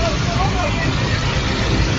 どうも。